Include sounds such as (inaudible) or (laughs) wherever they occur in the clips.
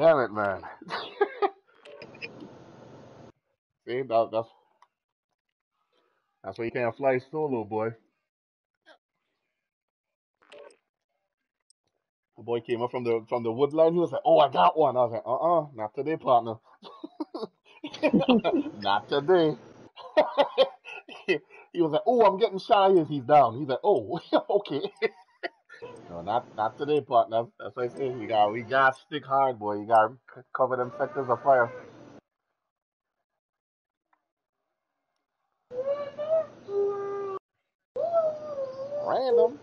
Damn it, man. (laughs) See, that, that's that's why you can't fly solo, boy. The boy came up from the from the woodline. He was like, "Oh, I got one." I was like, "Uh, uh not today, partner. (laughs) not today." (laughs) he, was like, "Oh, I'm getting shot. He's down." He's like, "Oh, okay." No, not not today, partner. That's what I say. You got we got stick hard, boy. You got to cover them sectors of fire. Random.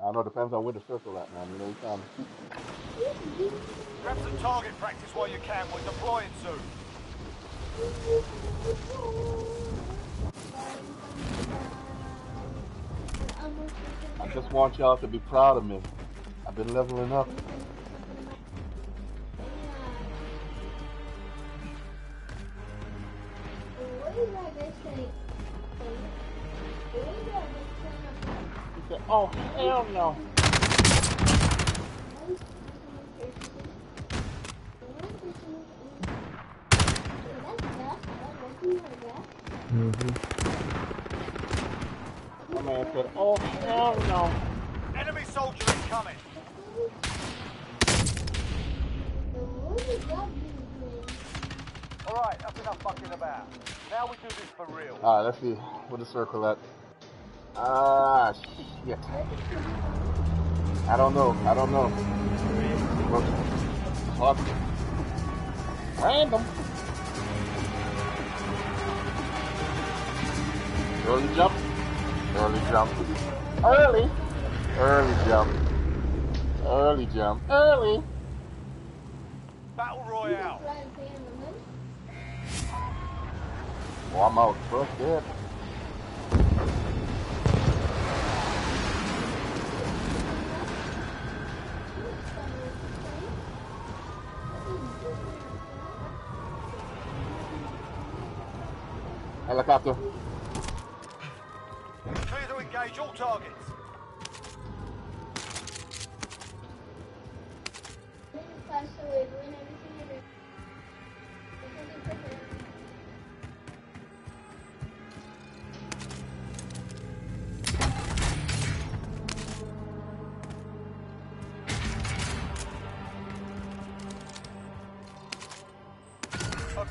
I don't know, depends on where the circle at, man. You know, you can. Grab some target practice while you can. We're deploying soon. I just want y'all to be proud of me. I've been leveling up. Oh, hell no. Mm-hmm. My man said, oh, hell no. Enemy soldier incoming. All right, that's enough fucking about. Now we do this for real. Alright, let's see. Where the circle at? Ah, shit. I don't know. I don't know. Fuck. Random. Early jump. Early jump. Early. Early jump. Early jump. Early. Battle Royale. Oh, I'm out. Fuck that. Helicopter. Clear to engage all targets.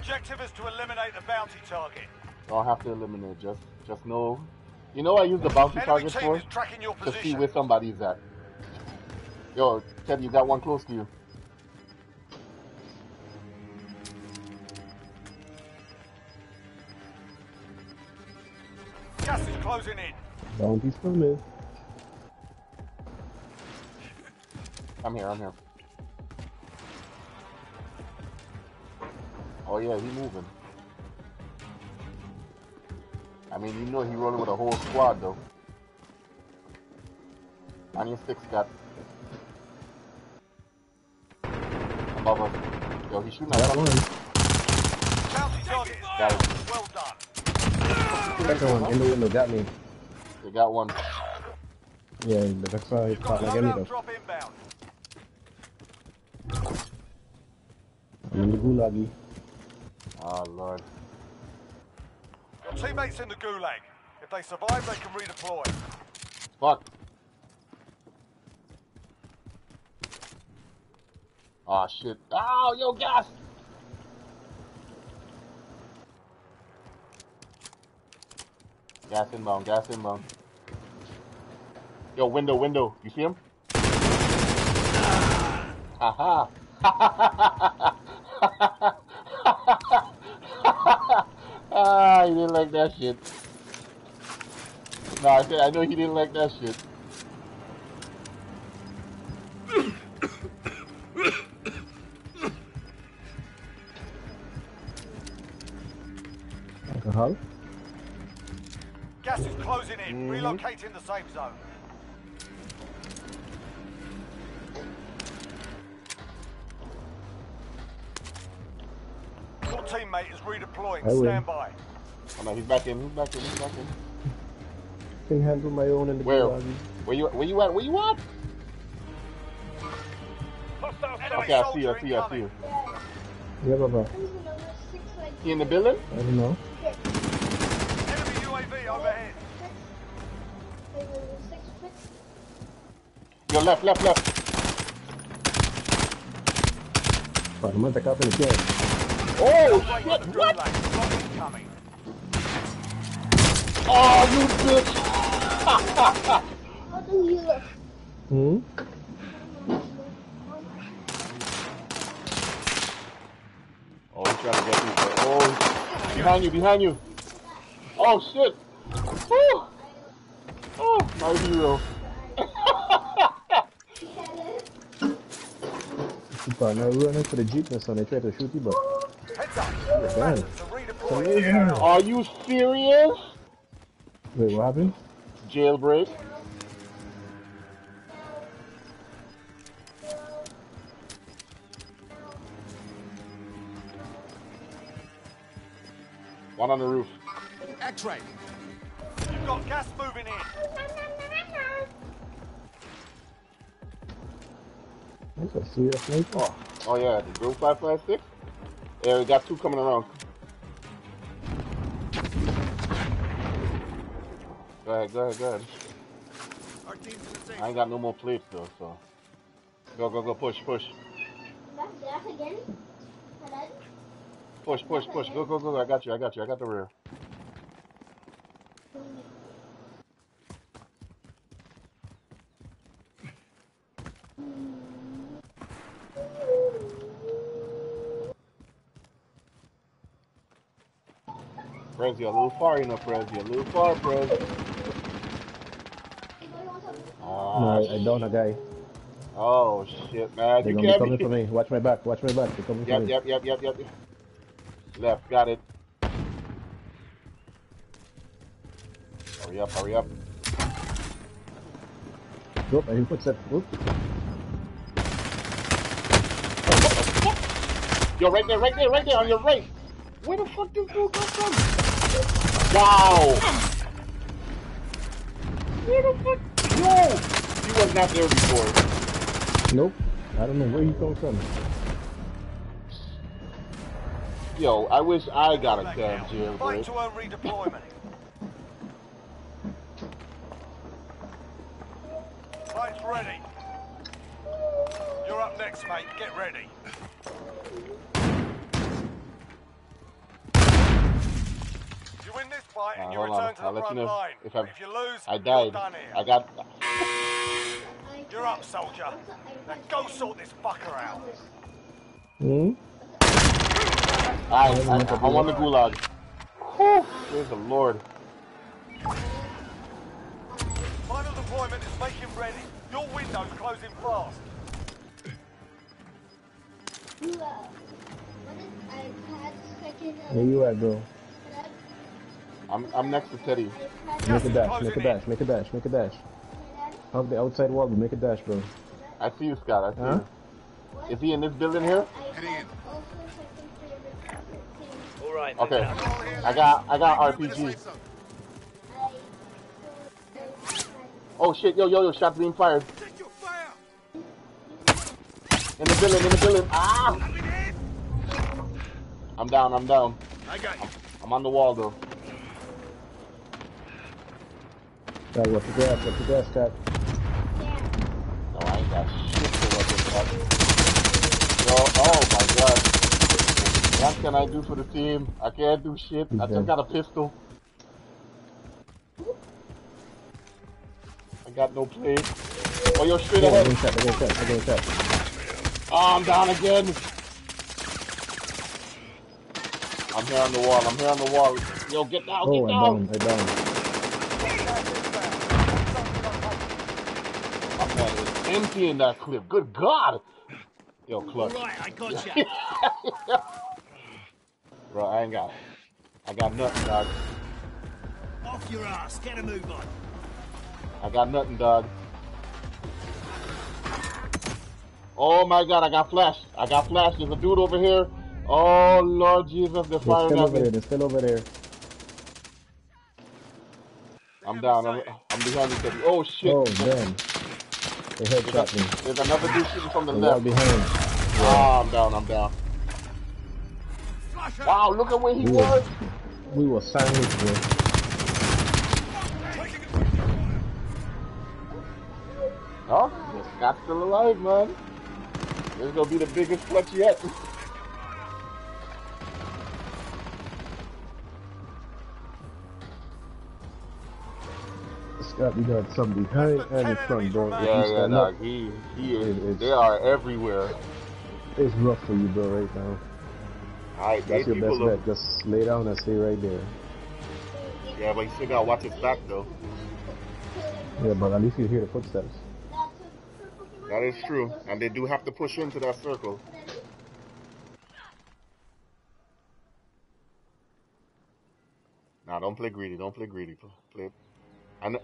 Objective is to eliminate the bounty target. Don't have to eliminate. Just, just know. You know, I use the bounty Enemy target for is tracking your to see where somebody's at. Yo, Ted, you got one close to you. Gas is closing in. Bounty's coming. I'm here. I'm here. Oh yeah, he moving. I mean, you know he rolling with a whole squad though. Onion six got above us. Yo, he's shooting at Got us. one. Bounty target Got it. Well done. Second one in the window got me. They got one. Yeah, the backside part You've like any though. drop inbound. I'm in the gulagi. Oh lord. Your teammates in the gulag. If they survive, they can redeploy. Fuck. Oh shit. Oh, yo, gas! Gas inbound, gas inbound. Yo, window, window. You see him? Haha. (laughs) ah, he didn't like that shit. No, I said I know he didn't like that shit. Alcohol? Gas is closing in. Mhm. Relocating the safe zone. Teammate is redeploying. I. Stand by. Oh no, he's back in, he's back in, he's back in. can handle my own in the Where? gulag. Where you where you at? Where you at? Okay, I see you, I see you, I see you. Yeah, Baba. He in the building? I don't know. Enemy UAV overhead. Yo, left, left, left. Pá, não manda cá pelo que é. Oh Right shit! to the What? gulag. Drop incoming. Oh, you bitch! (laughs) Hum? Oh, he's trying to get you. bro. Oh, behind you, behind you. Oh shit! Woo! Oh, my hero. Pá, não é running for the jeep, né? Só não try to Damn. Combatants are redeploying to. Are you serious? Wait, what happened? Jailbreak. One on the roof. X-ray. You've got gas moving in. That's a serious sniper. Oh, oh yeah, the Grau 556. Yeah, we got two coming around. Go ahead, go ahead, go ahead. Our team's in the same. I ain't got no more plates though, so. Go, go, go, push, push. Push, push, push. Go, go, go, go. I got you, I got you, I got the rear. Prez, you a little far, you know, Prez. You a little far, Prez. Ah, No, I, I down a guy. Oh shit, man! They're gonna be coming for me. Watch my back, watch my back. They're coming for Yep, me. yep, yep, yep, yep. yep. Left, got it. Hurry up, hurry up. Nope, I didn't put that. Oop. Yo, right there, right there, right there, on your right. Where the fuck this dude come from? Wow. Where the fuck? Yo, he was not there before. Nope. I don't know where he come from. Yo, I wish I got a gun damn now. Fight jailbreak. to earn redeployment. Fight's ready. You're up next, mate. Get ready. Fight and Uh, you return on, to I'll the let you know line. if I- If you lose, I you're died. done here. I got. You're up, soldier. Now go sort this fucker out. Hmm? I, I, I'm on the gulag. Whew, praise the Lord. Final deployment is making ready. Your window's closing fast. Where you at, bro? I'm, I'm next to Teddy. Make a dash, make a dash, make a dash, make a dash. Hug the outside wall, but make a dash, bro. I see you, Scott. I see Huh? you. Is he in this building here? All right. Okay. I got I got RPG. Oh shit! Yo yo yo! Shots being fired. In the building! In the building! Ah! I'm down. I'm down. I got you. I'm on the wall though. Scott, watch your grass, watch your grass. No, I ain't got shit to what this fuck. Yo! Oh my god! What can I do for the team? I can't do shit. I just got a pistol. I got no play. Oh, you're straight Yeah, they're ahead. getting shot, they're shot, they're shot. Oh, I'm down again. I'm here on the wall. I'm here on the wall. Yo, get down, Oh, get I'm down. down, I'm down. Oh, man, it's empty in that clip. Good God. Yo, clutch. Right, I got you. (laughs) Bro, I ain't got. I got nothing, dog. Off your ass. Get a move on. I got nothing, dog. Oh my God, I got flash. I got flash. There's a dude over here. Oh Lord Jesus, they're They're still at over there, they're still over there. I'm down. I'm, I'm behind you, Teddy. Oh shit! Oh, damn. They headshot me. There's another dude shooting from the The wall left. behind. Ah, I'm down. I'm down. Wow, look at where he Yeah. was. We were sandwiched, bro. Oh, Scott's still alive, man. This is gonna be the biggest clutch yet. (laughs) Scott, we got some behind and in front, bro. If you Yeah, yeah, stand dog. up, He, he is. It- They are everywhere. it's rough for you, bro, right now. All right, That's your best look. bet. Just lay down and stay right there. Yeah, but you still gotta watch his back though. Yeah, but at least you hear the footsteps. That is true, and they do have to push into that circle. Nah, don't play greedy. Don't play greedy. Pl- Play. I know.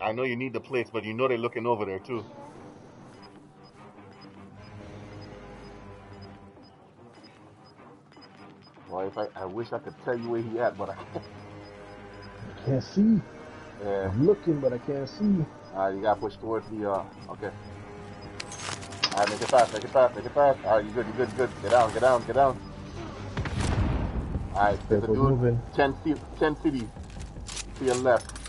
I know you need the plates, but you know they're looking over there too. Well, if I, I wish I could tell you where he at, but I can't. (laughs) I can't see. Yeah. I'm looking, but I can't see. Alright, you gotta push towards the, uh, okay. Alright, make it fast, make it fast, make it fast. Alright, you good, you good, you good. Get down, get down, get down. Alright, there's a dude, moving. 10, ci- 10 cities to your left.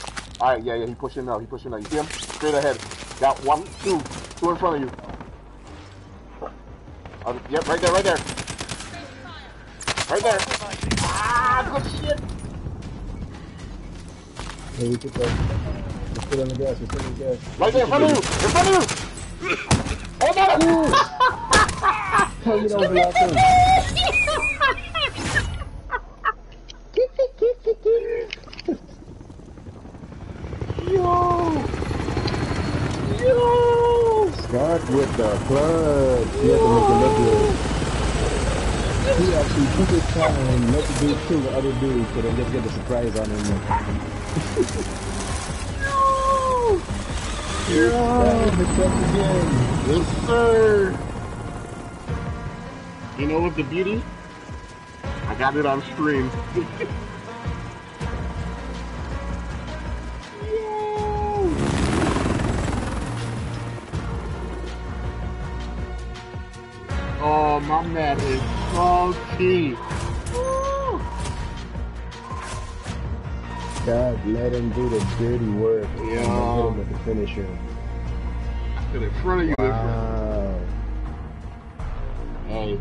Alright, yeah, yeah, he pushing now, he pushing now. You see him? Straight ahead. Got one, two, two in front of you. Uh, yep, right there, right there. Right there. Ah, good shit. Hey, we took that. Let's put on the gas. Let's put on the gas. Right there, in front of you, in front of you. Oh, no. Tell me that was the last one. Yo! Yo! Scott with the clutch. He had to make it look good. He actually took his time and let the dude kill the other dude so they just get the surprise on him. (laughs) Yeah, the clutch again. Yes, sir. You know what the beauty? I got it on stream. (laughs) my man is salty. God, let him do the dirty work. Then hit Yeah. him with the finisher. Get in front of you. Wow. Hey,